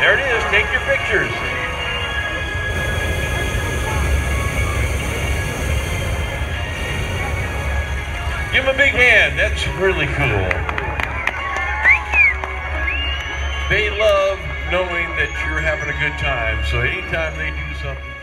There it is. Take your pictures. Give them a big hand. That's really cool. They love knowing that you're having a good time. So anytime they do something,